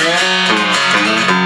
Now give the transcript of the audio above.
Música